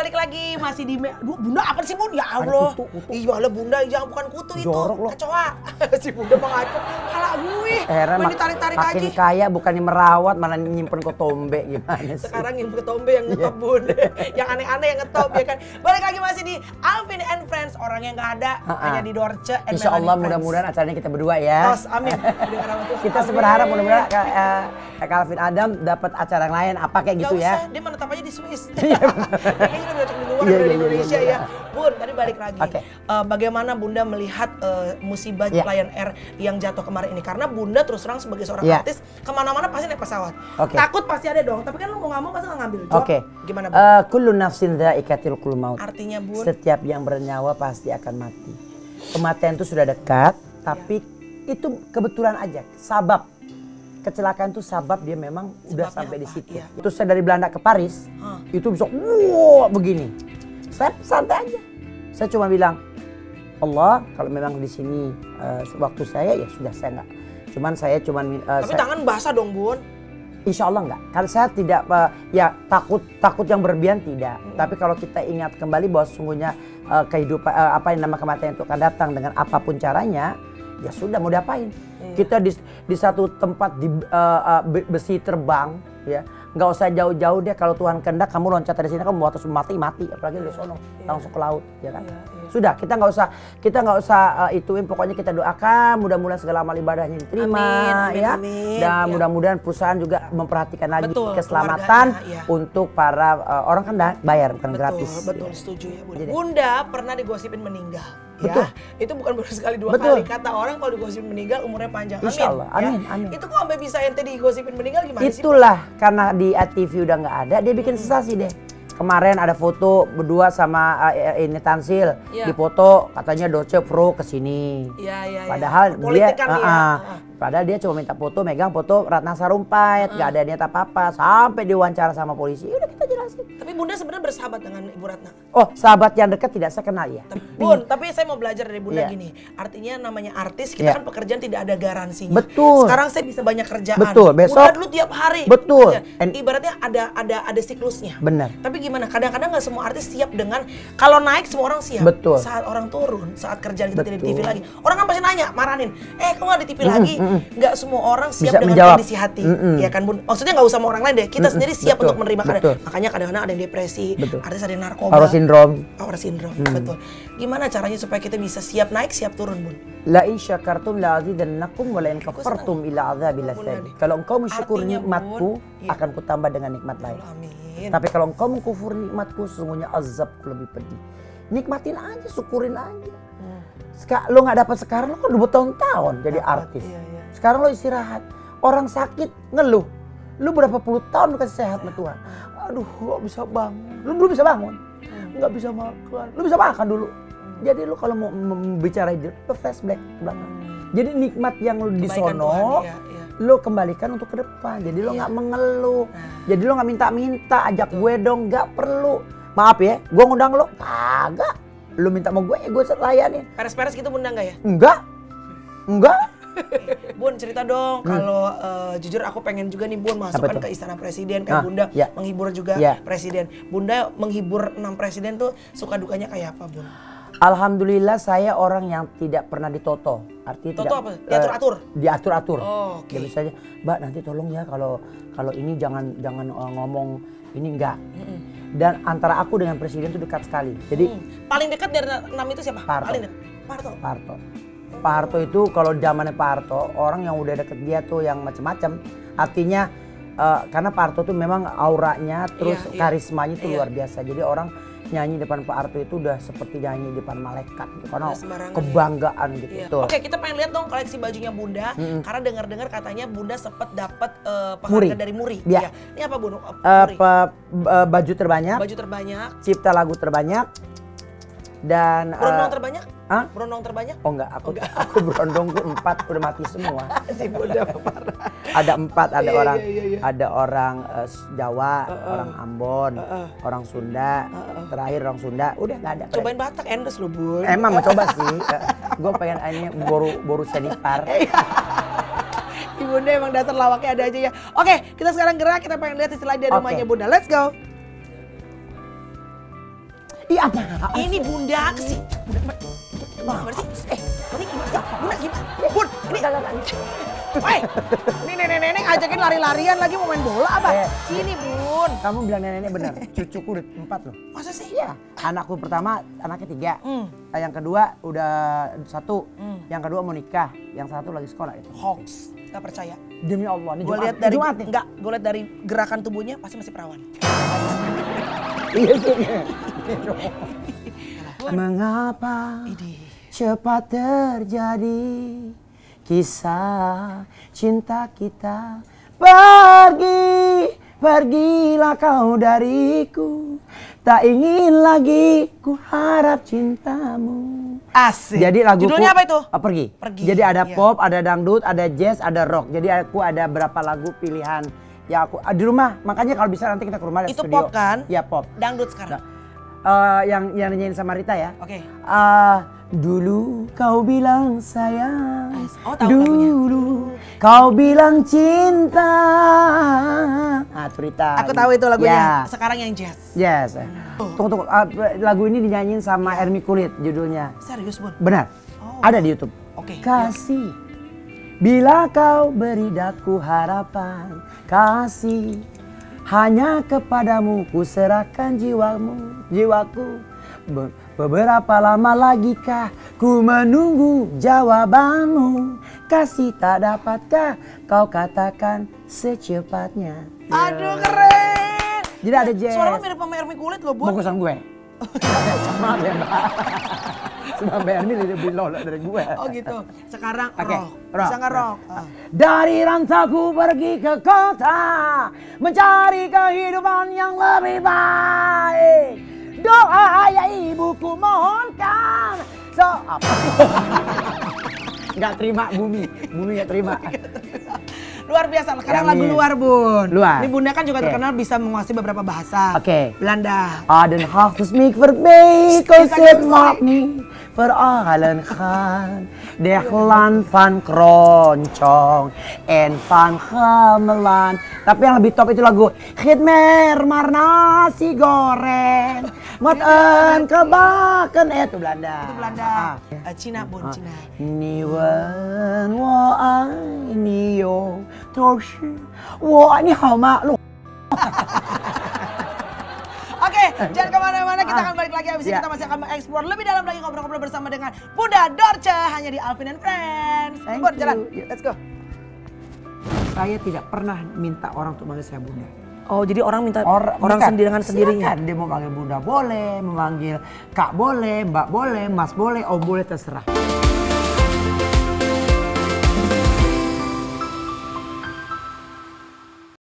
balik lagi masih di Duh, Bunda apa sih Bun? Ya Allah. kutu, kutu. Iya lah Bunda, jangan bukan kutu itu. Jorok. Kecoa. si Bunda mau ngaco. Hala gue. Heran mak- ditarik-tarik makin aja. kaya bukannya merawat malah nyimpen kotombe gimana sih? Sekarang yang ketombe yang Iya. ngetop bun, yang aneh-aneh yang ngetop ya kan. Balik lagi masih di Alvin and Friends, orang yang nggak ada Ha-ha. hanya di Dorce and Insya Allah mudah-mudahan acaranya kita berdua ya. Tos, amin. Kita Amin. berharap mudah-mudahan Kak Calvin Adam dapat acara yang lain apa kayak gitu ya. usah, dia menetap aja di Swiss. Kayaknya udah cocok di luar Iya, dari iya, iya, Indonesia iya, ya. Bun, tadi balik lagi. Oke. Eh, bagaimana Bunda melihat eh, musibah Iya. Lion Air yang jatuh kemarin ini? Karena Bunda terus terang sebagai seorang Iya. artis, ke mana-mana pasti naik pesawat. Oke. Takut pasti ada dong, tapi kan lu mau nggak mau pasti nggak ngambil. Oke. Gimana Bun? Eh, kullu nafsin dha'iqatil maut. Artinya Bun, Setiap yang bernyawa pasti akan mati. Kematian itu sudah dekat, tapi Iya. itu kebetulan aja, sabab. Kecelakaan itu sabab dia memang udah Sebabnya sampai di apa? situ. Iya. Itu saya dari Belanda ke Paris, Hah. itu bisa wow begini. Saya santai aja. Saya cuma bilang, Allah kalau memang di sini eh, waktu saya ya sudah saya nggak. Cuman saya cuman eh, tapi saya- tangan basah dong Bun. Insya Allah enggak. Karena saya tidak eh, ya takut takut yang berlebihan tidak. Hmm. Tapi kalau kita ingat kembali bahwa sesungguhnya eh, kehidupan eh, apa yang nama kematian itu akan datang dengan apa pun caranya, ya sudah mau diapain. Iya. Kita di di satu tempat di eh, be- besi terbang ya. Nggak usah jauh-jauh deh kalau Tuhan kehendak kamu loncat dari sini kamu atas mati mati apalagi dari sono langsung ke laut ya kan. Iya, iya. Sudah kita nggak usah kita nggak usah eh, ituin pokoknya kita doakan mudah-mudahan segala amal ibadahnya diterima Amin, amin, ya amin. dan Ya. mudah-mudahan perusahaan juga memperhatikan lagi Betul, keselamatan iya. untuk para uh, orang kan bayar bukan Betul, gratis. betul, setuju ya Bunda. Bunda pernah digosipin meninggal. Betul. Ya, itu bukan baru sekali dua Betul. kali. Kata orang kalau digosipin meninggal umurnya panjang. Amin. Insya Allah, ya. amin, amin. Itu kok sampai bisa ente digosipin meninggal gimana sih? Itulah karena di TV udah nggak ada, dia bikin sensasi deh. Kemarin ada foto berdua sama uh, ini Tansil, Iya. di foto katanya Doce Pro ke sini. Iya, iya, iya. Padahal dia, ya. uh-uh. Uh-uh. padahal dia cuma minta foto, megang foto Ratna Sarumpait, nggak ada niat apa-apa, sampai diwawancara sama polisi. Ya Udah jelasin. Tapi Bunda sebenarnya bersahabat dengan Ibu Ratna. Oh, sahabat yang dekat tidak saya kenal ya. Tapi, Bun, tapi saya mau belajar dari Bunda Iya. gini. Artinya namanya artis, kita Iya. kan pekerjaan tidak ada garansinya. Betul. Sekarang saya bisa banyak kerjaan. Betul, besok- Bunda dulu tiap hari. Betul. kerja. And- Ibaratnya ada ada ada siklusnya. Benar. Tapi gimana? Kadang-kadang nggak semua artis siap dengan kalau naik semua orang siap. Betul. Saat orang turun, saat kerjaan kita tidak di TV lagi, orang kan pasti nanya, marahin. Eh, kok nggak di TV lagi? Nggak semua orang siap Bisa dengan menjawab. kondisi hati, Mm-mm. ya kan bun? Maksudnya nggak usah sama orang lain deh. Kita sendiri siap Betul. untuk menerima. Betul. Makanya kadang-kadang ada yang depresi, Betul. artis ada yang narkoba, Power syndrome. power syndrome, Hmm. betul. Gimana caranya supaya kita bisa siap naik, siap turun, bun? La in syakartum la azidannakum wa la in kafartum ila azabil nih. Kalau engkau mensyukur Artinya, nikmatku, iya. akan kutambah dengan nikmat lain. Amin. Tapi kalau engkau mengkufur nikmatku, sesungguhnya azabku lebih pedih. Nikmatin aja, syukurin aja. Hmm. Seka, lo nggak dapat sekarang, lo kan udah bertahun-tahun jadi Dapat, artis. iya, iya. Sekarang lo istirahat. Orang sakit ngeluh. Lu berapa puluh tahun lu kasih sehat sama Tuhan. Aduh, gak bisa bangun. Lu belum bisa bangun. Hmm. Nggak bisa makan. Lu bisa makan dulu. Jadi lu kalau mau membicara hidup, lu flashback ke belakang. Jadi nikmat yang lu di Hmm. Kebaikan sono, Tuhan, iya, iya. lu kembalikan untuk ke depan. Jadi lu Iya. nggak mengeluh. Nah. Jadi lu nggak minta-minta, ajak gue dong, nggak perlu. Maaf ya, gue ngundang lu, kagak. Lu minta sama gue, ya gue layanin. Peres-peres gitu bunda nggak ya? Enggak, enggak. Bun cerita dong kalau eh, jujur aku pengen juga nih Bun masukkan Hmm. ke istana presiden kan Ah, Bunda ya. menghibur juga Ya. presiden. Bunda menghibur enam presiden tuh suka dukanya kayak apa Bun? Alhamdulillah saya orang yang tidak pernah ditoto. Artinya Toto tidak apa? Diatur-atur? eh, diatur-atur. Oh, oke. Dia misalnya, "Mbak, nanti tolong ya kalau kalau ini jangan jangan eh, ngomong ini enggak." Dan antara aku dengan presiden itu dekat sekali. Jadi Hmm. Paling dekat dari enam itu siapa? Pak Harto. Paling dekat. Pak Harto. Pak Harto. Itu kalau zamannya Pak Harto, orang yang udah deket dia tuh yang macam-macam. Artinya eh, karena Pak Harto tuh memang auranya terus Iya, iya. karismanya itu Iya. luar biasa. Jadi orang nyanyi depan Pak Harto itu udah seperti nyanyi depan malaikat gitu. Karena sembarangan, kebanggaan gitu. Iya. Tuh. Oke, kita pengen lihat dong koleksi bajunya Bunda. Mm-mm. Karena dengar-dengar katanya Bunda sempat dapat eh, Muri. penghargaan dari Muri. Iya. Iya. Ini apa? Eh, Eh, Muri. pe- eh, baju terbanyak, Baju terbanyak. cipta lagu terbanyak, dan Berondong eh, terbanyak? Hah? Berondong terbanyak? oh enggak, aku enggak. aku berondongku empat udah mati semua. si Bunda parah. Ada empat, ada Iya, orang, iya, iya, iya. ada orang eh, Jawa, orang Ambon, Uh-uh. orang Sunda, terakhir orang Sunda, udah nggak ada. Cobain Batak endorse lu Bun. Emang mau coba sih, gue pengen ini boru boru senipar. Ibu Bunda emang dasar lawaknya ada aja ya. Oke, kita sekarang gerak, kita pengen lihat istilah dari Oke. rumahnya Bunda. Let's go. Iya apa? Ini bunda sih. Bunda, bunda, gimana sih? Eh, ini gimana sih? Bunda gimana? Bun, ini Woi, ini nenek-nenek ajakin lari-larian lagi mau main bola apa? Eh. Sini bun. Kamu bilang nenek benar. Cucuku udah empat loh. Masa sih? Iya. Anakku pertama anaknya tiga. Hmm. Nah, Yang kedua udah satu. Hmm. Yang kedua mau nikah. Yang satu lagi sekolah itu. Hoax, gak percaya. Demi Allah. Ini Gue Jumat- lihat dari Jumat nih. enggak, gue lihat dari gerakan tubuhnya pasti masih perawan. Iya sih. Mengapa cepat terjadi kisah cinta kita pergi pergilah kau dariku tak ingin lagi ku harap cintamu Asik. jadi lagu Judulnya apa itu? pergi. Pergi, Jadi ada iya. pop, ada dangdut, ada jazz, ada rock. Jadi aku ada berapa lagu pilihan ya aku ah, di rumah. Makanya kalau bisa nanti kita ke rumah Itu studio. pop kan? Iya pop. Dangdut sekarang. Eh, yang yang nyanyiin sama Rita ya. Oke. Ah, dulu kau bilang sayang. Oh, tahu lagunya. dulu kau bilang cinta. Ah, itu Rita. Aku tahu itu lagunya. Ya. Sekarang yang jazz. Yes. Tunggu tunggu. Ah, lagu ini dinyanyiin sama Ermi Kulit judulnya. Serius bun? Benar. Oh. Ada di YouTube. Oke. Kasih. Bila kau beri daku harapan kasih hanya kepadamu ku serahkan jiwamu jiwaku Be- beberapa lama lagi kah ku menunggu jawabanmu kasih tak dapatkah kau katakan secepatnya Aduh keren. Jadi ada jazz. Suara mirip sama Ermi Kulit loh bun. bagusan gue maaf ya mbak Sebab Mbak Ermi lebih lolok dari gue Oh gitu. Sekarang Oke, rock. rock. Bisa nggak rock? Ah. Dari rantauku pergi ke kota Mencari kehidupan yang lebih baik Doa ayah ibuku mohonkan So apa? Gak terima bumi Bumi gak terima Luar biasa. Sekarang Amin. lagu luar bun. Luar. Ini bunda kan juga Oke. terkenal bisa menguasai beberapa bahasa. Oke. Belanda. Aden mig voorbij, Instagram koset story. maakt niet verhalen gaan. Deglan van Kroncong en van Gamelan. Tapi yang lebih top itu lagu Gitmer maar nasi goreng. Mataan kabakan eh itu Belanda. Itu Belanda. Ah, ah. Eh, Cina pun ah. Cina. Ni wen wo ai ni yo tou shi wo ai ni hao ma lu. Oke, jangan ke mana-mana. Kita akan balik lagi habis ini. Ya. Kita masih akan mengeksplor lebih dalam lagi ngobrol-ngobrol bersama dengan Bunda Dorce hanya di Alvin and Friends. Thank Bun, jalan. Let's go. Saya tidak pernah minta orang untuk manggil saya Bunda. Oh, jadi orang minta Or- orang bukan. sendiri dengan sendirinya. Silakan, dia mau manggil bunda boleh, memanggil kak boleh, mbak boleh, mas boleh, om boleh terserah.